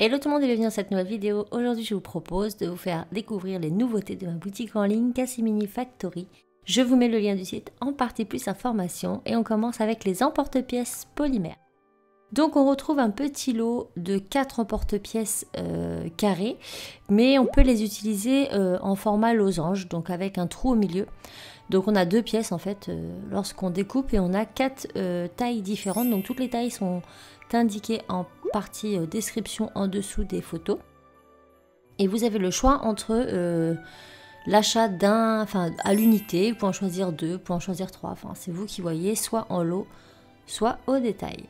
Hello tout le monde et bienvenue dans cette nouvelle vidéo. Aujourd'hui je vous propose de vous faire découvrir les nouveautés de ma boutique en ligne Cassimini Factory. Je vous mets le lien du site en partie plus information et on commence avec les emporte-pièces polymères. Donc on retrouve un petit lot de 4 emporte-pièces euh, carrés, mais on peut les utiliser euh, en format losange, donc avec un trou au milieu. Donc on a deux pièces en fait euh, lorsqu'on découpe et on a quatre tailles différentes. Donc toutes les tailles sont indiquées en partie euh, description en dessous des photos. Et vous avez le choix entre euh, l'achat d'un, enfin à l'unité, vous pouvez en choisir deux, vous pouvez en choisir trois, enfin c'est vous qui voyez, soit en lot, soit au détail.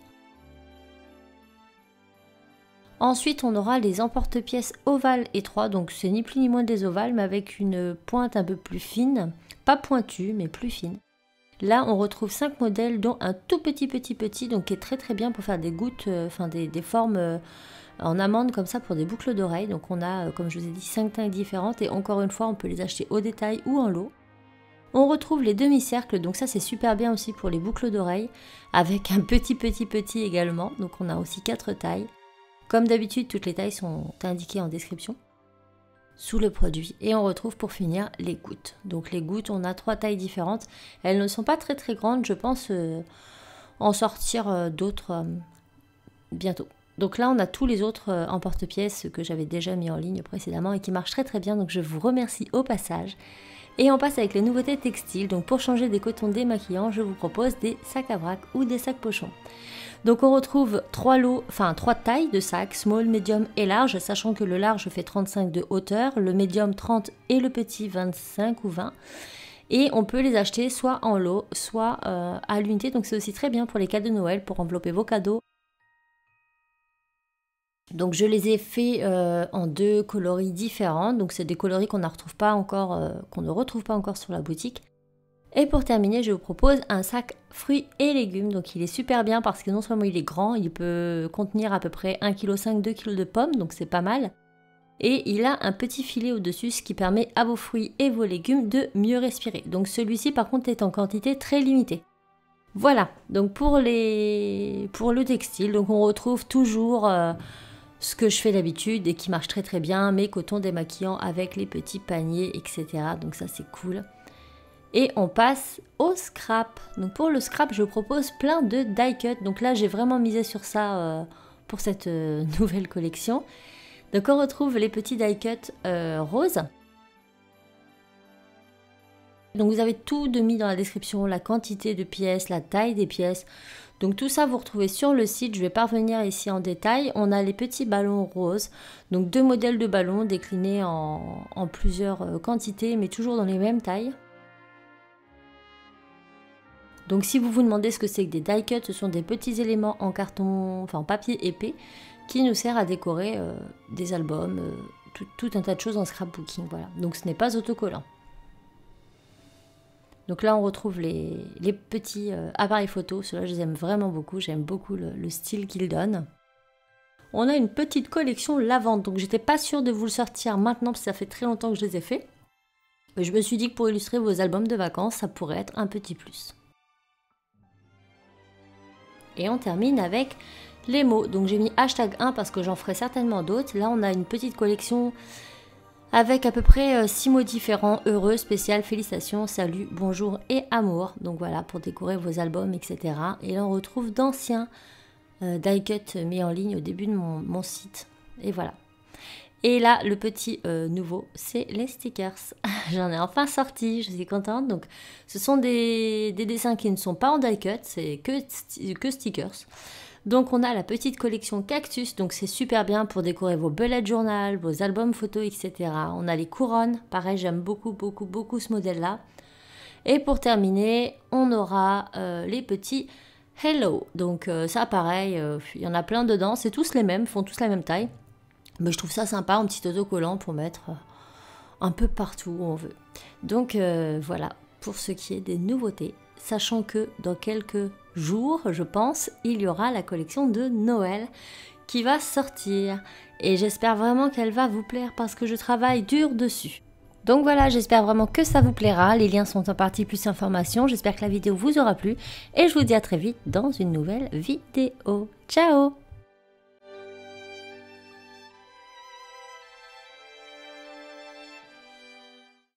Ensuite, on aura les emporte-pièces ovales étroits, donc c'est ni plus ni moins des ovales, mais avec une pointe un peu plus fine, pas pointue, mais plus fine. Là, on retrouve 5 modèles, dont un tout petit, petit, petit, donc qui est très très bien pour faire des gouttes, euh, des, formes euh, en amande comme ça pour des boucles d'oreilles. Donc on a, euh, comme je vous ai dit, 5 tailles différentes et encore une fois, on peut les acheter au détail ou en lot. On retrouve les demi-cercles, donc ça c'est super bien aussi pour les boucles d'oreilles, avec un petit petit petit également, donc on a aussi 4 tailles. Comme d'habitude, toutes les tailles sont indiquées en description sous le produit. Et on retrouve pour finir les gouttes. Donc les gouttes, on a trois tailles différentes. Elles ne sont pas très très grandes, je pense euh, en sortir euh, d'autres euh, bientôt. Donc là, on a tous les autres en porte-pièces que j'avais déjà mis en ligne précédemment et qui marchent très très bien. Donc je vous remercie au passage. Et on passe avec les nouveautés textiles. Donc pour changer des cotons démaquillants, je vous propose des sacs à vrac ou des sacs pochons. Donc on retrouve trois lots, enfin trois tailles de sacs, small, medium et large, sachant que le large fait 35 de hauteur, le medium 30 et le petit 25 ou 20. Et on peut les acheter soit en lot, soit euh, à l'unité. Donc c'est aussi très bien pour les cadeaux de Noël, pour envelopper vos cadeaux. Donc je les ai faits euh, en deux coloris différents. Donc c'est des coloris qu'on ne euh, qu'on ne retrouve pas encore sur la boutique. Et pour terminer, je vous propose un sac fruits et légumes. Donc il est super bien parce que non seulement il est grand, il peut contenir à peu près 1,5 kg, 2 kg de pommes, donc c'est pas mal. Et il a un petit filet au-dessus, ce qui permet à vos fruits et vos légumes de mieux respirer. Donc celui-ci par contre est en quantité très limitée. Voilà, donc pour, les... pour le textile, on retrouve toujours euh, ce que je fais d'habitude et qui marche très très bien, mes cotons démaquillants avec les petits paniers, etc. Donc ça c'est cool. Et on passe au scrap. Donc pour le scrap, je propose plein de die cut. Donc là, j'ai vraiment misé sur ça euh, pour cette euh, nouvelle collection. Donc on retrouve les petits die cut euh, roses. Donc vous avez tout de mis dans la description, la quantité de pièces, la taille des pièces. Donc tout ça vous retrouvez sur le site, je vais pas revenir ici en détail. On a les petits ballons roses, donc deux modèles de ballons déclinés en plusieurs quantités mais toujours dans les mêmes tailles. Donc si vous vous demandez ce que c'est que des die cuts, ce sont des petits éléments en carton, enfin en papier épais, qui nous servent à décorer euh, des albums, euh, tout, un tas de choses en scrapbooking. Voilà. Donc ce n'est pas autocollant. Donc là on retrouve les, petits euh, appareils photo, ceux-là je les aime vraiment beaucoup, j'aime beaucoup le, style qu'ils donnent. On a une petite collection lavande, donc j'étais pas sûre de vous le sortir maintenant parce que ça fait très longtemps que je les ai faits. Je me suis dit que pour illustrer vos albums de vacances, ça pourrait être un petit plus. Et on termine avec les mots. Donc j'ai mis hashtag 1 parce que j'en ferai certainement d'autres. Là on a une petite collection avec à peu près 6 euh, mots différents. Heureux, spécial, félicitations, salut, bonjour et amour. Donc voilà pour décorer vos albums, etc. Et là on retrouve d'anciens euh, die cut mis en ligne au début de mon site. Et voilà. Et là, le petit euh, nouveau, c'est les stickers. J'en ai enfin sorti, je suis contente. Donc, ce sont des, dessins qui ne sont pas en die cut, c'est que, stickers. Donc, on a la petite collection Cactus, donc c'est super bien pour décorer vos bullet journal, vos albums photos, etc. On a les couronnes, pareil, j'aime beaucoup, beaucoup, beaucoup ce modèle-là. Et pour terminer, on aura euh, les petits Hello. Donc, euh, ça, pareil, il y en a plein dedans, c'est tous les mêmes, font tous la même taille. Mais je trouve ça sympa, un petit autocollant pour mettre euh, un peu partout où on veut. Donc euh, voilà, pour ce qui est des nouveautés, sachant que dans quelques jours, je pense, il y aura la collection de Noël qui va sortir. Et j'espère vraiment qu'elle va vous plaire parce que je travaille dur dessus. Donc voilà, j'espère vraiment que ça vous plaira. Les liens sont en partie plus informations. J'espère que la vidéo vous aura plu. Et je vous dis à très vite dans une nouvelle vidéo. Ciao